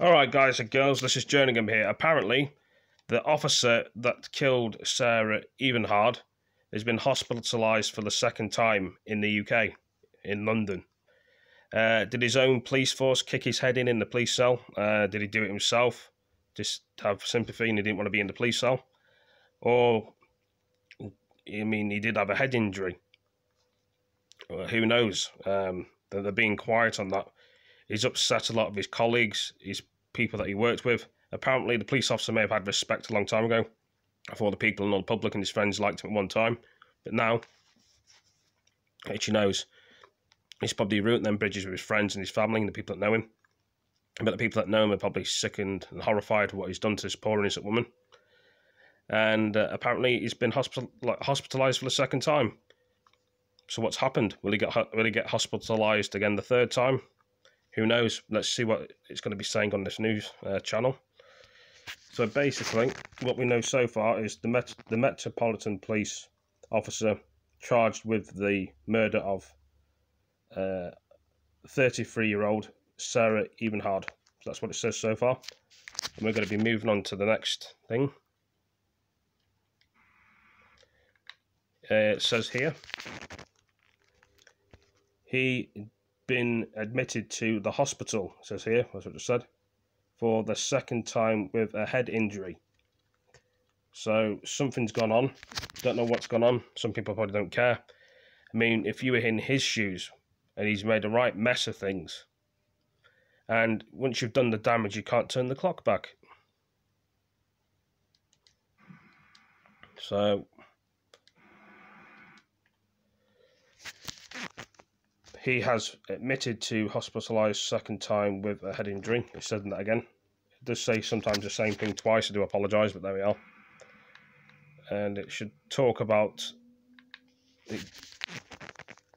All right, guys and girls, this is Jerningham here. Apparently, the officer that killed Sarah Everard has been hospitalised for the second time in the UK, in London. Uh, did his own police force kick his head in in the police cell? Uh, did he do it himself? Just have sympathy and he didn't want to be in the police cell? Or, I mean, he did have a head injury. Well, who knows? Um, they're being quiet on that. He's upset a lot of his colleagues, his people that he worked with. Apparently, the police officer may have had respect a long time ago for the people and all the public, and his friends liked him at one time. But now, he knows, he's probably ruined them bridges with his friends and his family and the people that know him. But the people that know him are probably sickened and horrified at what he's done to this poor innocent woman. And uh, apparently, he's been hospital like, hospitalised for the second time. So what's happened? Will he get will he get hospitalised again the third time? Who knows? Let's see what it's going to be saying on this news uh, channel. So basically, what we know so far is the Met the Metropolitan Police officer charged with the murder of 33-year-old uh, Sarah Everard. That's what it says so far. And we're going to be moving on to the next thing. Uh, it says here, he been admitted to the hospital, says here, that's what it said, for the second time with a head injury. So something's gone on. Don't know what's gone on. Some people probably don't care. I mean, if you were in his shoes and he's made a right mess of things, and once you've done the damage, you can't turn the clock back. So he has admitted to hospitalised second time with a head injury. He said that again. It does say sometimes the same thing twice. I do apologise, but there we are. And it should talk about the,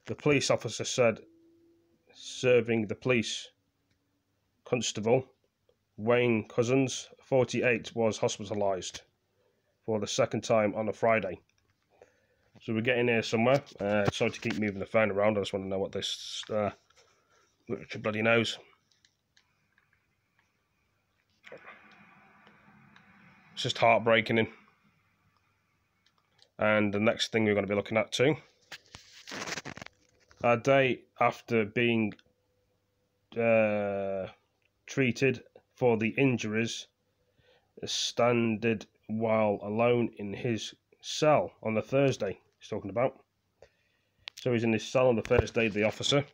the police officer said serving the police constable Wayne Couzens, 48, was hospitalised for the second time on a Friday. So we're getting here somewhere. Uh, sorry to keep moving the phone around. I just want to know what this uh, Richard bloody knows. It's just heartbreaking. In. And the next thing we're going to be looking at too. A day after being uh, treated for the injuries, standard while alone in his cell on the Thursday he's talking about. So he's in his cell on the first day of the officer.